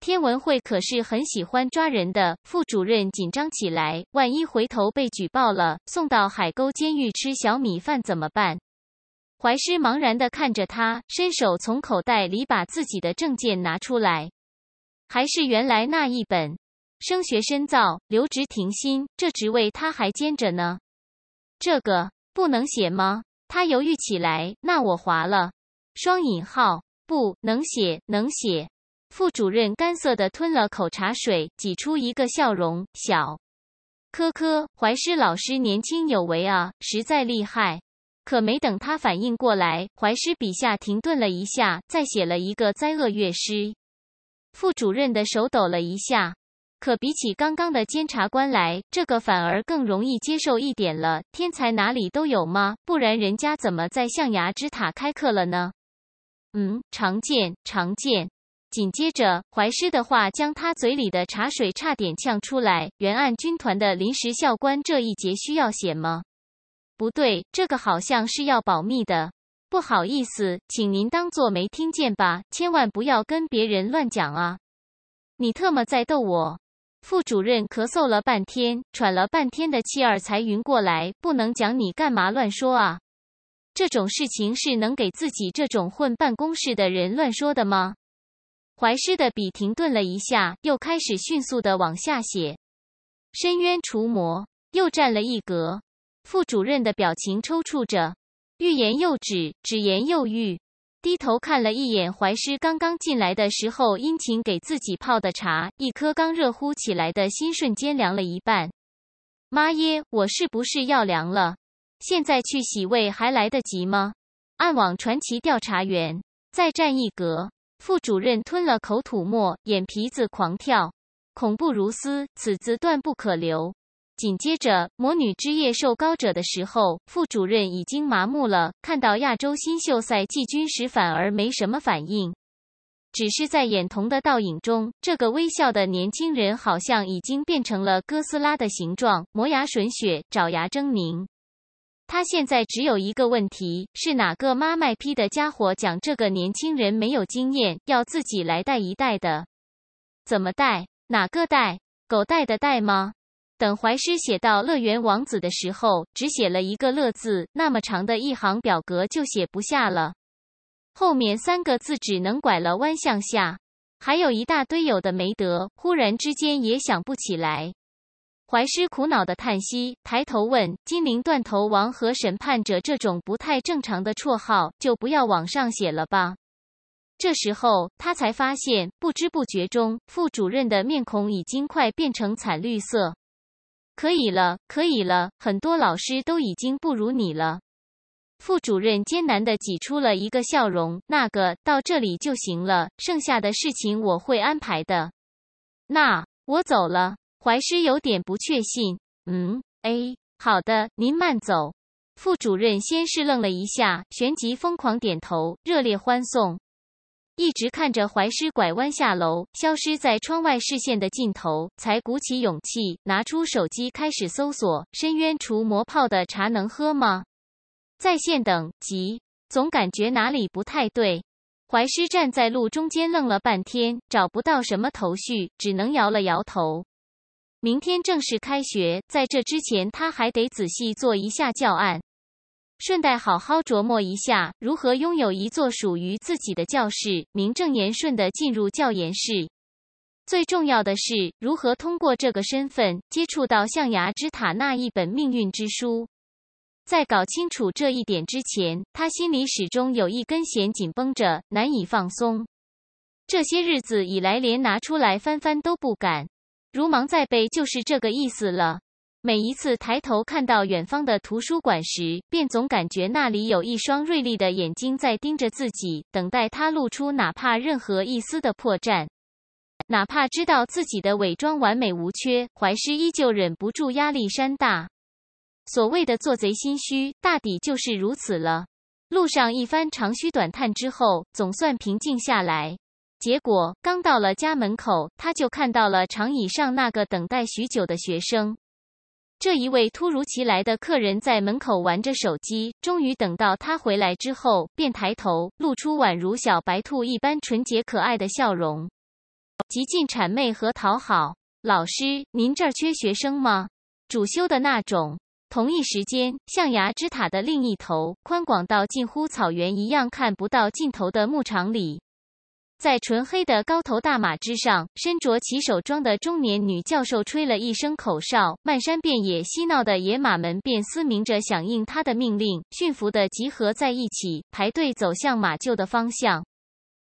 天文会可是很喜欢抓人的。副主任紧张起来，万一回头被举报了，送到海沟监狱吃小米饭怎么办？怀师茫然地看着他，伸手从口袋里把自己的证件拿出来，还是原来那一本。升学深造，留职停薪，这职位他还兼着呢。这个不能写吗？他犹豫起来。那我划了。双引号，不能写，能写。副主任干涩的吞了口茶水，挤出一个笑容。小，科科，怀师老师年轻有为啊，实在厉害。可没等他反应过来，怀师笔下停顿了一下，再写了一个灾厄乐诗。副主任的手抖了一下。可比起刚刚的监察官来，这个反而更容易接受一点了。天才哪里都有吗？不然人家怎么在象牙之塔开课了呢？嗯，常见，常见。紧接着，怀师的话将他嘴里的茶水差点呛出来。原案军团的临时校官这一节需要写吗？不对，这个好像是要保密的。不好意思，请您当做没听见吧，千万不要跟别人乱讲啊！你特么在逗我？副主任咳嗽了半天，喘了半天的气儿才匀过来。不能讲，你干嘛乱说啊？这种事情是能给自己这种混办公室的人乱说的吗？怀师的笔停顿了一下，又开始迅速的往下写。深渊除魔，又占了一格。副主任的表情抽搐着，欲言又止，止言又欲。低头看了一眼怀师刚刚进来的时候殷勤给自己泡的茶，一颗刚热乎起来的心瞬间凉了一半。妈耶，我是不是要凉了？现在去洗胃还来得及吗？暗网传奇调查员，再战一格。副主任吞了口吐沫，眼皮子狂跳，恐怖如斯，此字断不可留。紧接着，魔女之夜受高者的时候，副主任已经麻木了。看到亚洲新秀赛季军时，反而没什么反应，只是在眼瞳的倒影中，这个微笑的年轻人好像已经变成了哥斯拉的形状，磨牙吮血，爪牙狰狞。他现在只有一个问题：是哪个妈卖批的家伙讲这个年轻人没有经验，要自己来带一带的？怎么带？哪个带？狗带的带吗？等怀师写到乐园王子的时候，只写了一个“乐”字，那么长的一行表格就写不下了。后面三个字只能拐了弯向下，还有一大堆有的没得，忽然之间也想不起来。怀师苦恼的叹息，抬头问：“金陵断头王和审判者这种不太正常的绰号，就不要往上写了吧？”这时候他才发现，不知不觉中，副主任的面孔已经快变成惨绿色。可以了，可以了，很多老师都已经不如你了。副主任艰难地挤出了一个笑容。那个到这里就行了，剩下的事情我会安排的。那我走了。怀师有点不确信。嗯，哎，好的，您慢走。副主任先是愣了一下，旋即疯狂点头，热烈欢送。一直看着怀师拐弯下楼，消失在窗外视线的尽头，才鼓起勇气拿出手机开始搜索。深渊除魔泡的茶能喝吗？在线等，急，总感觉哪里不太对。怀师站在路中间愣了半天，找不到什么头绪，只能摇了摇头。明天正式开学，在这之前他还得仔细做一下教案。顺带好好琢磨一下，如何拥有一座属于自己的教室，名正言顺的进入教研室。最重要的是，如何通过这个身份接触到象牙之塔那一本命运之书。在搞清楚这一点之前，他心里始终有一根弦紧绷着，难以放松。这些日子以来，连拿出来翻翻都不敢，如芒在背，就是这个意思了。每一次抬头看到远方的图书馆时，便总感觉那里有一双锐利的眼睛在盯着自己，等待他露出哪怕任何一丝的破绽。哪怕知道自己的伪装完美无缺，怀师依旧忍不住压力山大。所谓的做贼心虚，大抵就是如此了。路上一番长吁短叹之后，总算平静下来。结果刚到了家门口，他就看到了长椅上那个等待许久的学生。这一位突如其来的客人在门口玩着手机，终于等到他回来之后，便抬头露出宛如小白兔一般纯洁可爱的笑容。极尽谄媚和讨好。老师，您这儿缺学生吗？主修的那种。同一时间，象牙之塔的另一头，宽广到近乎草原一样看不到尽头的牧场里。在纯黑的高头大马之上，身着骑手装的中年女教授吹了一声口哨，漫山遍野嬉闹的野马们便嘶鸣着响应她的命令，驯服的集合在一起，排队走向马厩的方向。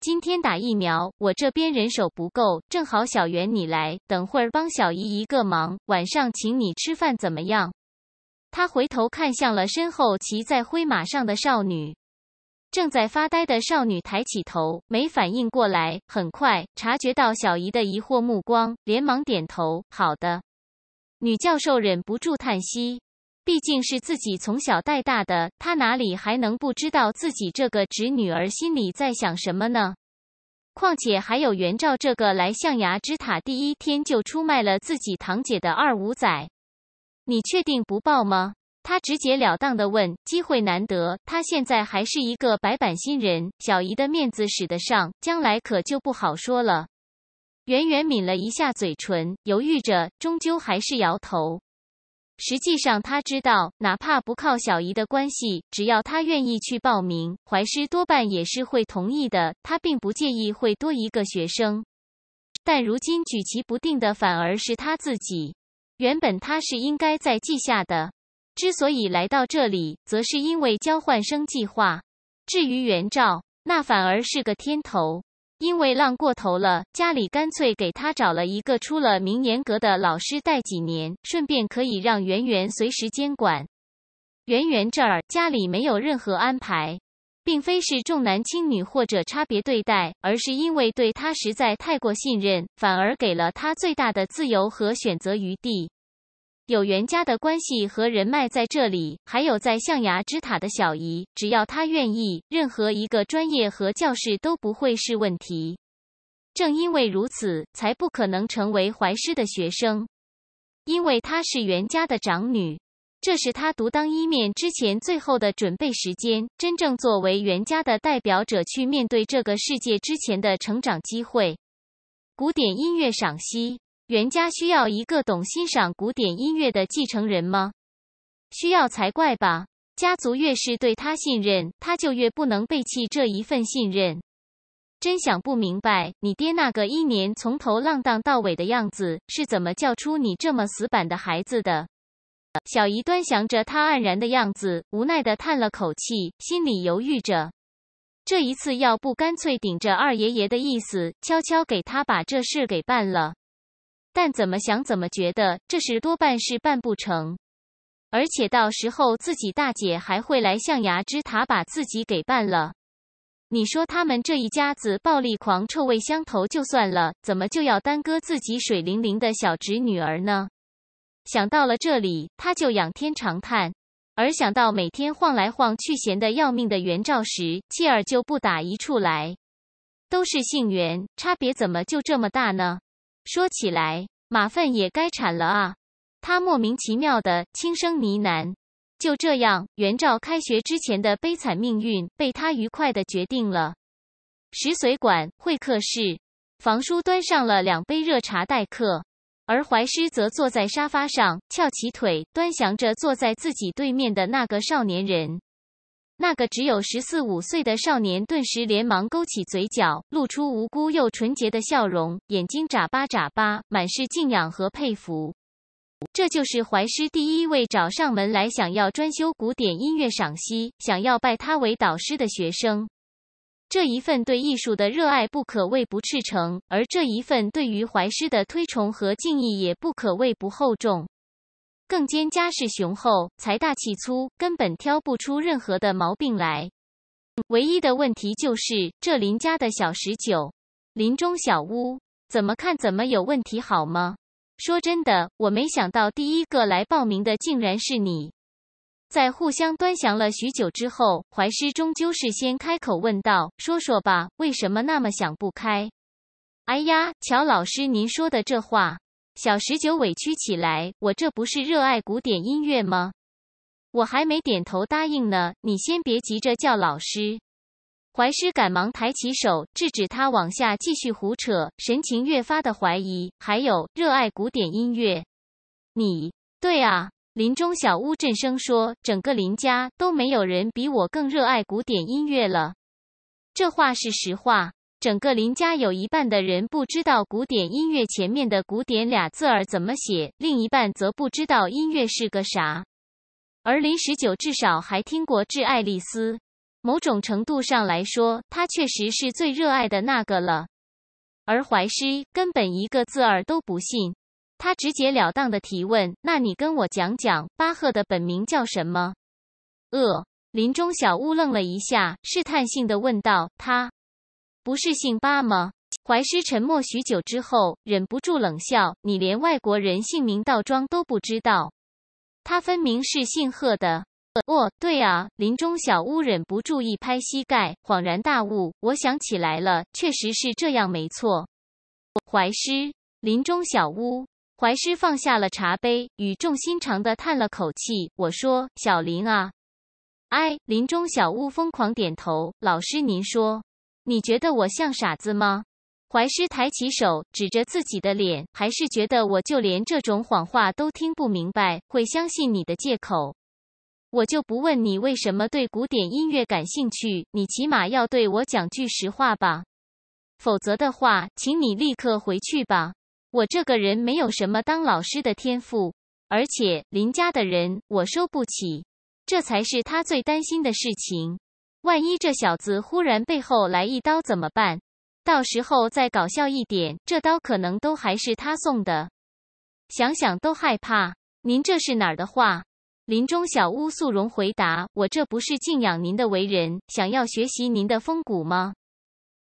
今天打疫苗，我这边人手不够，正好小袁你来，等会儿帮小姨一个忙，晚上请你吃饭怎么样？他回头看向了身后骑在灰马上的少女。正在发呆的少女抬起头，没反应过来，很快察觉到小姨的疑惑目光，连忙点头：“好的。”女教授忍不住叹息，毕竟是自己从小带大的，她哪里还能不知道自己这个侄女儿心里在想什么呢？况且还有袁照这个来象牙之塔第一天就出卖了自己堂姐的二五仔，你确定不报吗？他直截了当的问：“机会难得，他现在还是一个白板新人，小姨的面子使得上，将来可就不好说了。”圆圆抿了一下嘴唇，犹豫着，终究还是摇头。实际上，他知道，哪怕不靠小姨的关系，只要他愿意去报名，怀师多半也是会同意的。他并不介意会多一个学生，但如今举棋不定的反而是他自己。原本他是应该在记下的。之所以来到这里，则是因为交换生计划。至于袁照，那反而是个天头，因为浪过头了，家里干脆给他找了一个出了名严格的老师带几年，顺便可以让圆圆随时监管。圆圆这儿家里没有任何安排，并非是重男轻女或者差别对待，而是因为对他实在太过信任，反而给了他最大的自由和选择余地。有袁家的关系和人脉在这里，还有在象牙之塔的小姨，只要她愿意，任何一个专业和教室都不会是问题。正因为如此，才不可能成为怀师的学生，因为她是袁家的长女，这是她独当一面之前最后的准备时间，真正作为袁家的代表者去面对这个世界之前的成长机会。古典音乐赏析。袁家需要一个懂欣赏古典音乐的继承人吗？需要才怪吧！家族越是对他信任，他就越不能背弃这一份信任。真想不明白，你爹那个一年从头浪荡到尾的样子，是怎么教出你这么死板的孩子的？小姨端详着他黯然的样子，无奈的叹了口气，心里犹豫着：这一次要不干脆顶着二爷爷的意思，悄悄给他把这事给办了。但怎么想怎么觉得这事多半是办不成，而且到时候自己大姐还会来象牙之塔把自己给办了。你说他们这一家子暴力狂、臭味相投就算了，怎么就要耽搁自己水灵灵的小侄女儿呢？想到了这里，他就仰天长叹；而想到每天晃来晃去、闲得要命的袁兆时，气儿就不打一处来。都是姓袁，差别怎么就这么大呢？说起来，马粪也该铲了啊！他莫名其妙的轻声呢喃。就这样，袁照开学之前的悲惨命运被他愉快的决定了。食水馆会客室，房叔端上了两杯热茶待客，而怀师则坐在沙发上，翘起腿，端详着坐在自己对面的那个少年人。那个只有十四五岁的少年顿时连忙勾起嘴角，露出无辜又纯洁的笑容，眼睛眨巴眨巴，满是敬仰和佩服。这就是怀师第一位找上门来想要专修古典音乐赏析、想要拜他为导师的学生。这一份对艺术的热爱不可谓不赤诚，而这一份对于怀师的推崇和敬意也不可谓不厚重。更兼家世雄厚，财大气粗，根本挑不出任何的毛病来。唯一的问题就是这林家的小十九，林中小屋，怎么看怎么有问题，好吗？说真的，我没想到第一个来报名的竟然是你。在互相端详了许久之后，怀师终究是先开口问道：“说说吧，为什么那么想不开？”哎呀，乔老师，您说的这话。小十九委屈起来，我这不是热爱古典音乐吗？我还没点头答应呢，你先别急着叫老师。怀师赶忙抬起手制止他往下继续胡扯，神情越发的怀疑。还有热爱古典音乐，你对啊？林中小屋震声说：“整个林家都没有人比我更热爱古典音乐了。”这话是实话。整个林家有一半的人不知道古典音乐前面的“古典”俩字儿怎么写，另一半则不知道音乐是个啥。而林十九至少还听过《致爱丽丝》，某种程度上来说，他确实是最热爱的那个了。而怀师根本一个字儿都不信。他直截了当的提问：“那你跟我讲讲，巴赫的本名叫什么？”呃，林中小屋愣了一下，试探性的问道：“他不是姓巴吗？”怀师沉默许久之后，忍不住冷笑：“你连外国人姓名倒装都不知道？他分明是姓贺的。”哦，对啊，林中小屋忍不住一拍膝盖，恍然大悟：“我想起来了，确实是这样，没错。”怀师，林中小屋。怀师放下了茶杯，语重心长的叹了口气。我说：“小林啊，哎。”林中小屋疯狂点头。老师，您说，你觉得我像傻子吗？怀师抬起手指着自己的脸，还是觉得我就连这种谎话都听不明白，会相信你的借口？我就不问你为什么对古典音乐感兴趣，你起码要对我讲句实话吧。否则的话，请你立刻回去吧。我这个人没有什么当老师的天赋，而且林家的人我收不起，这才是他最担心的事情。万一这小子忽然背后来一刀怎么办？到时候再搞笑一点，这刀可能都还是他送的。想想都害怕。您这是哪儿的话？林中小屋素容回答：“我这不是敬仰您的为人，想要学习您的风骨吗？”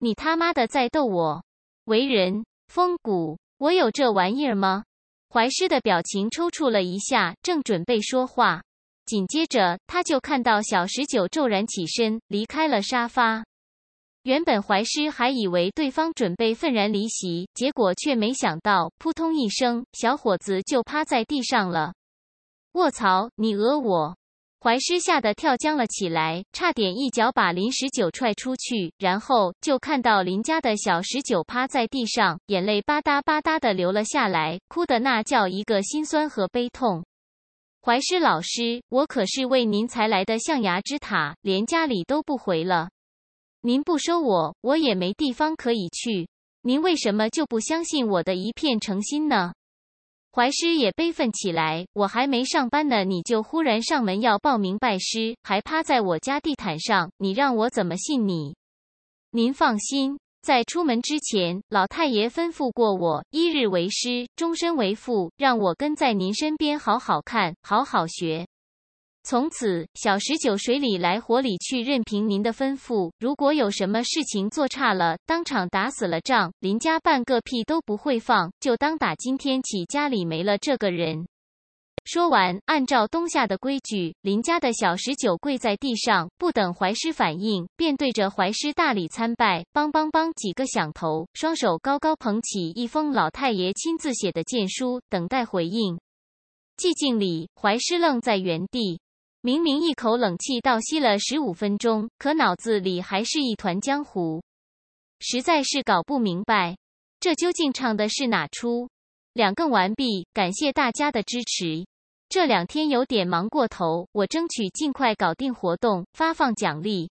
你他妈的在逗我？为人风骨。我有这玩意儿吗？怀师的表情抽搐了一下，正准备说话，紧接着他就看到小十九骤然起身离开了沙发。原本怀师还以为对方准备愤然离席，结果却没想到，扑通一声，小伙子就趴在地上了。卧槽！你讹我！怀师吓得跳僵了起来，差点一脚把林十九踹出去。然后就看到林家的小十九趴在地上，眼泪吧嗒吧嗒的流了下来，哭的那叫一个心酸和悲痛。怀师老师，我可是为您才来的象牙之塔，连家里都不回了。您不收我，我也没地方可以去。您为什么就不相信我的一片诚心呢？怀师也悲愤起来，我还没上班呢，你就忽然上门要报名拜师，还趴在我家地毯上，你让我怎么信你？您放心，在出门之前，老太爷吩咐过我，一日为师，终身为父，让我跟在您身边，好好看，好好学。从此，小十九水里来火里去，任凭您的吩咐。如果有什么事情做差了，当场打死了仗，林家半个屁都不会放，就当打今天起家里没了这个人。说完，按照冬夏的规矩，林家的小十九跪在地上，不等怀师反应，便对着怀师大礼参拜，梆梆梆几个响头，双手高高捧起一封老太爷亲自写的荐书，等待回应。寂静里，怀师愣在原地。明明一口冷气倒吸了十五分钟，可脑子里还是一团浆糊，实在是搞不明白，这究竟唱的是哪出？两更完毕，感谢大家的支持。这两天有点忙过头，我争取尽快搞定活动，发放奖励。